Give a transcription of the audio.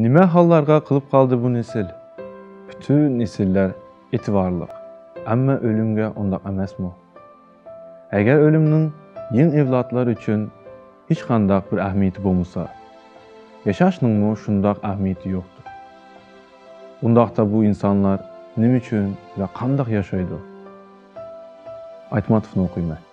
Nima hallarga qilib qoldi bu nesil? Bütün nesillar etibarlıq. Amma ölümgə ondaq emasmı? Əgər ölümnün yeni evlatlar üçün heç qandaq bir əhəmiyyəti bolmasa, yaşaşның mı şundaq əhəmiyyəti yoxdur. Undaqda bu insanlar nim üçün və qandaq yaşaydı? Aytmatovni oxuyum mən.